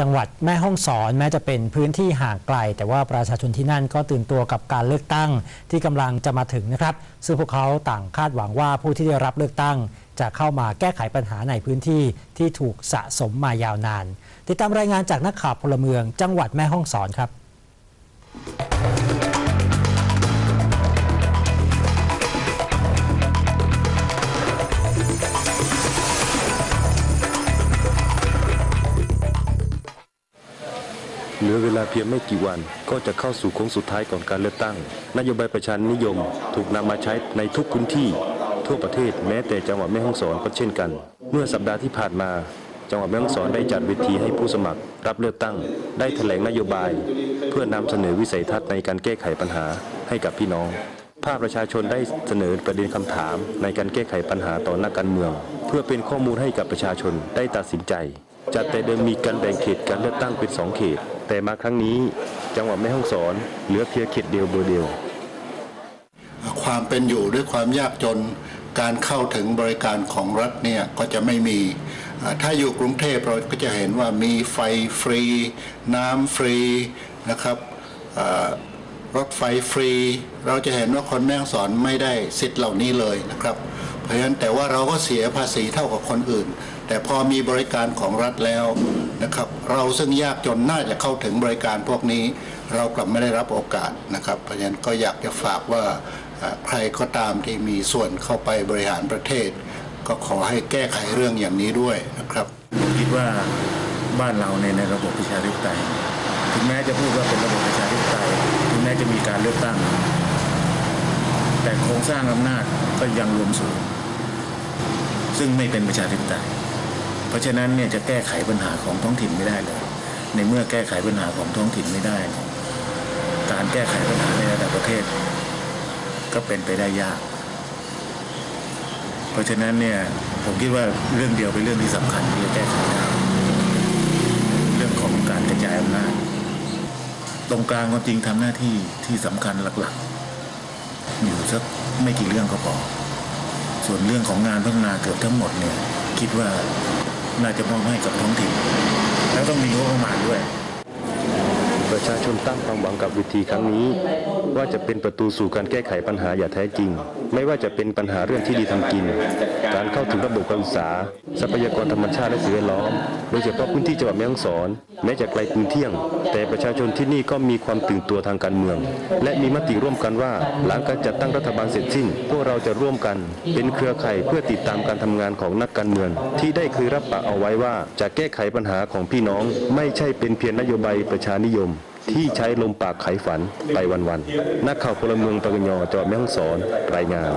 จังหวัดแม่ฮ่องสอนแม้จะเป็นพื้นที่ห่างไกล แต่ว่าประชาชนที่นั่นก็ตื่นตัวกับการเลือกตั้งที่กำลังจะมาถึงนะครับ ซึ่งพวกเขาต่างคาดหวังว่าผู้ที่ได้รับเลือกตั้ง จะเข้ามาแก้ไขปัญหาในพื้นที่ที่ถูกสะสมมายาวนาน ติดตามรายงานจากนักข่าวพลเมือง จังหวัดแม่ฮ่องสอนครับ เหลือเวลาเพียงไม่กี่วัน ก็จะเข้าสู่โค้งสุดท้ายก่อนการเลือกตั้ง นโยบายประชานิยม ถูกนำมาใช้ในทุกพื้นที่ ทั่วประเทศแม้แต่จังหวัดแม่ฮ่องสอนก็เช่นกัน เมื่อสัปดาห์ที่ผ่านมา จังหวัดแม่ฮ่องสอนได้จัดเวทีให้ผู้สมัคร รับเลือกตั้ง ได้แถลงนโยบาย เพื่อนำเสนอวิสัยทัศน์ในการแก้ไขปัญหาให้กับพี่น้องภาคประชาชนได้เสนอประเด็นคำถามในการแก้ไขปัญหาต่อนักการเมือง เพื่อเป็นข้อมูลให้กับประชาชนได้ตัดสินใจ จากแต่เดิมมีการแบ่งเขตการเลือกตั้งเป็นสองเขต แต่มาครั้งนี้จังหวัดแม่ฮ่องสอนเหลือเพียงเขตเดียวเบอร์เดียว ความเป็นอยู่ด้วยความยากจนการเข้าถึงบริการของรัฐเนี่ยก็จะไม่มี ถ้าอยู่กรุงเทพเราก็จะเห็นว่ามีไฟฟรี น้ำฟรีนะครับรถไฟฟรี เราจะเห็นว่าคนแม่ฮ่องสอนไม่ได้สิทธิ์เหล่านี้เลยนะครับ ราะฉะนั้นแต่ว่าเราก็เสียภาษีเท่ากับคนอื่น แต่พอมีบริการของรัฐแล้วนะครับ เราซึ่งยากจนน่าจะเข้าถึงบริการพวกนี้ เรากลับไม่ได้รับโอกาสนะครับ เพราะฉะนั้นก็อยากจะฝากว่าใครก็ตามที่มีส่วนเข้าไปบริหารประเทศ ก็ขอให้แก้ไขเรื่องอย่างนี้ด้วยนะครับผมคิดว่าบ้านเราเนี่ยในระบบประชาธิปไตยถึงแม้จะพูดว่าเป็นระบบประชาธิปไตยถึงแม้จะมีการเลือกตั้ง แต่โครงสร้างอำนาจก็ยังรวมศูนย์ ซึ่งไม่เป็นประชาธิปไตยเพราะฉะนั้นเนี่ยจะแก้ไขปัญหาของท้องถิ่นไม่ได้เลย ในเมื่อแก้ไขปัญหาของท้องถิ่นไม่ได้ การแก้ไขปัญหาในระดับประเทศ ก็เป็นไปได้ยาก เพราะฉะนั้นเนี่ยผมคิดว่าเรื่องเดียวเป็นเรื่องที่สำคัญที่จะแก้ไขได้เรื่องของการกระจายอำนาจตรงกลางความจริงทำหน้าที่ที่สำคัญหลักๆ อยู่สักไม่กี่เรื่องก็พอ ส่วนเรื่องของงานพัฒนาเกือบทั้งหมดเนี่ยคิดว่าน่าจะมอบให้กับท้องถิ่นแล้วต้องมีงบประมาณด้วย ประชาชนตั้งความหวังกับวิธีครั้งนี้ ว่าจะเป็นประตูสู่การแก้ไขปัญหาอย่างแท้จริง ไม่ว่าจะเป็นปัญหาเรื่องที่ดีทำกิน การเข้าถึงระบบการศึกษา ทรัพยากรธรรมชาติและสิ่งแวดล้อม โดยเฉพาะพื้นที่จังหวัดแม่ฮ่องสอน แม้จะไกลกรุงเที่ยง แต่ประชาชนที่นี่ก็มีความตื่นตัวทางการเมือง และมีมติร่วมกันว่า หลังการจัดตั้งรัฐบาลเสร็จสิ้น พวกเราจะร่วมกัน เป็นเครือข่ายเพื่อติดตามการทำงานของนักการเมือง ที่ได้เคยรับปากเอาไว้ว่าจะแก้ไขปัญหาของพี่น้อง ไม่ใช่เป็นเพียงนโยบายประชานิยม ที่ใช้ลมปากไขฝันไปวันๆนักข่าวพลเมืองปกญจังหวัดแม่ฮ่องสอนรายงาน